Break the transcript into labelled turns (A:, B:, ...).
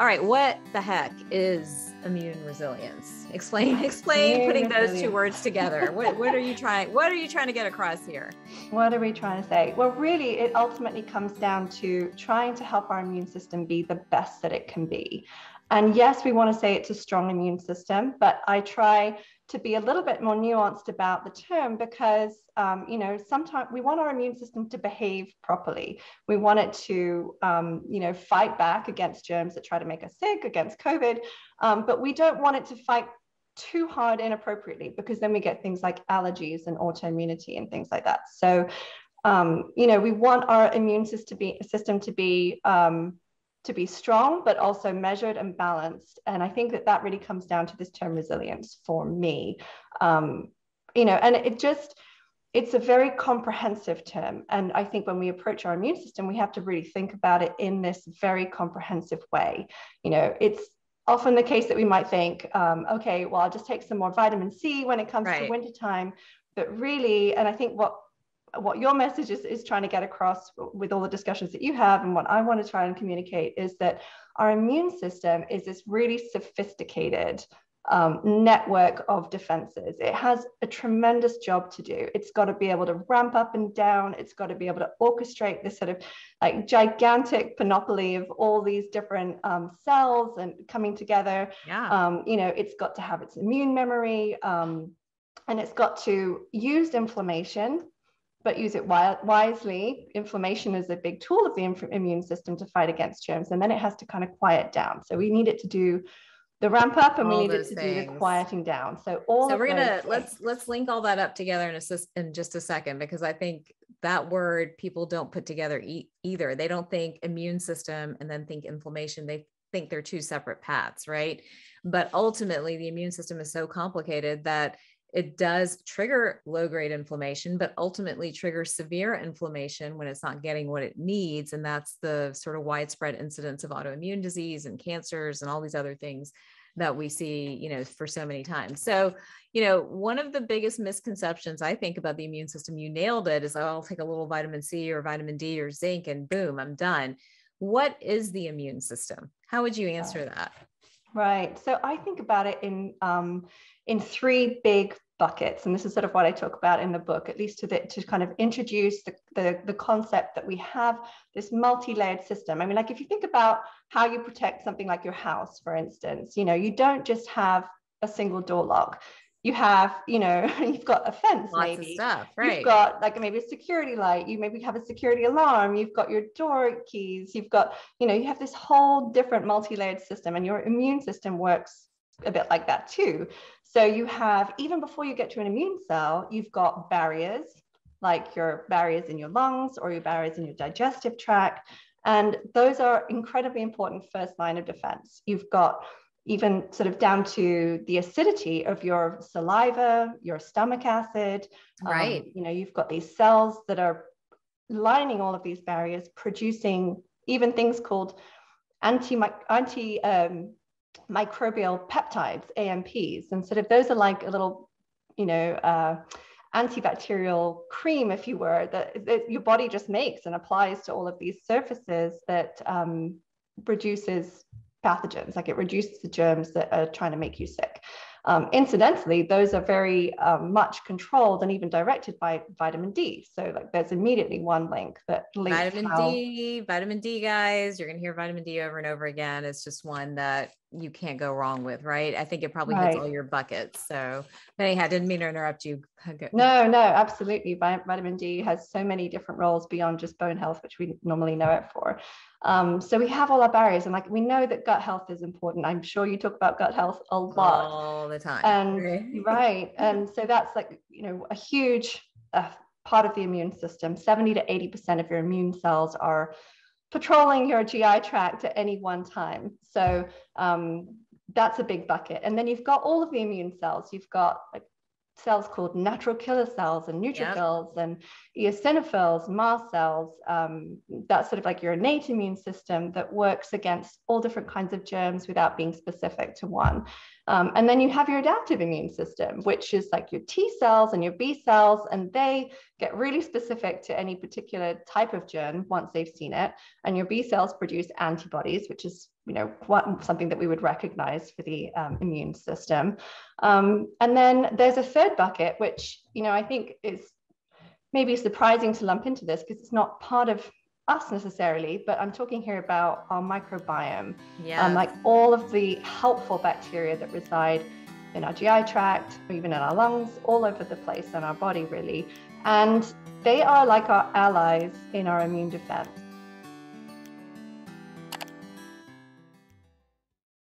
A: All right, what the heck is immune resilience? Explain, explain immune putting resilience. those two words together. what, what are you trying what are you trying to get across here?
B: What are we trying to say? Well, really it ultimately comes down to trying to help our immune system be the best that it can be. And yes, we want to say it's a strong immune system, but I try to be a little bit more nuanced about the term because um, you know sometimes we want our immune system to behave properly. We want it to um, you know fight back against germs that try to make us sick against covid um, but we don't want it to fight too hard inappropriately because then we get things like allergies and autoimmunity and things like that. So um, you know we want our immune system to be system to be um, to be strong, but also measured and balanced. And I think that that really comes down to this term resilience for me. Um, you know, and it just, it's a very comprehensive term. And I think when we approach our immune system, we have to really think about it in this very comprehensive way. You know, it's often the case that we might think, um, okay, well, I'll just take some more vitamin C when it comes right. to wintertime. But really, and I think what what your message is, is trying to get across with all the discussions that you have and what I want to try and communicate is that our immune system is this really sophisticated um, network of defenses. It has a tremendous job to do. It's got to be able to ramp up and down. It's got to be able to orchestrate this sort of like gigantic panoply of all these different um, cells and coming together.
A: Yeah.
B: Um, you know, it's got to have its immune memory. Um, and it's got to use inflammation but use it wisely. Inflammation is a big tool of the immune system to fight against germs, and then it has to kind of quiet down. So we need it to do the ramp up, and all we need it to things. do the quieting down. So all.
A: So we're gonna let's let's link all that up together in a in just a second because I think that word people don't put together e- either. They don't think immune system and then think inflammation. They think they're two separate paths, right? But ultimately, the immune system is so complicated that it does trigger low grade inflammation, but ultimately triggers severe inflammation when it's not getting what it needs. And that's the sort of widespread incidence of autoimmune disease and cancers and all these other things that we see, you know, for so many times. So, you know, one of the biggest misconceptions I think about the immune system, you nailed it, is oh, I'll take a little vitamin C or vitamin D or zinc and boom, I'm done. What is the immune system? How would you answer that?
B: Right. So I think about it in um, in three big buckets, and this is sort of what I talk about in the book, at least to the, to kind of introduce the, the the concept that we have this multi-layered system. I mean, like if you think about how you protect something like your house, for instance, you know, you don't just have a single door lock you have, you know, you've got a fence,
A: Lots
B: maybe.
A: stuff, right?
B: You've got like maybe a security light. You maybe have a security alarm. You've got your door keys. You've got, you know, you have this whole different multi-layered system, and your immune system works a bit like that too. So you have even before you get to an immune cell, you've got barriers like your barriers in your lungs or your barriers in your digestive tract. And those are incredibly important first line of defense. You've got even sort of down to the acidity of your saliva, your stomach acid.
A: Um, right.
B: Um, you know, you've got these cells that are lining all of these barriers, producing even things called anti, anti um, microbial peptides, AMPs. And sort of those are like a little, you know, uh, antibacterial cream, if you were, that, that, your body just makes and applies to all of these surfaces that um, produces pathogens, like it reduces the germs that are trying to make you sick. Um, incidentally, those are very um, much controlled and even directed by vitamin D. So, like, there's immediately one link that links
A: vitamin
B: how...
A: D, vitamin D, guys. You're going to hear vitamin D over and over again. It's just one that you can't go wrong with, right? I think it probably right. hits all your buckets. So, but anyhow, didn't mean to interrupt you.
B: No, no, absolutely. Vitamin D has so many different roles beyond just bone health, which we normally know it for. Um, so we have all our barriers, and like we know that gut health is important. I'm sure you talk about gut health a lot
A: all the time.
B: And right, and so that's like you know a huge uh, part of the immune system. 70 to 80 percent of your immune cells are patrolling your GI tract at any one time. So um, that's a big bucket. And then you've got all of the immune cells. You've got like cells called natural killer cells and neutrophils and eosinophils, mast cells. Um, that's sort of like your innate immune system that works against all different kinds of germs without being specific to one. Um, and then you have your adaptive immune system, which is like your T cells and your B cells, and they get really specific to any particular type of germ once they've seen it. And your B cells produce antibodies, which is you know what, something that we would recognize for the um, immune system. Um, and then there's a third bucket, which you know I think is maybe surprising to lump into this because it's not part of us necessarily, but I'm talking here about our microbiome. Yeah. Um, like all of the helpful bacteria that reside in our GI tract, or even in our lungs, all over the place in our body, really. And they are like our allies in our immune defense.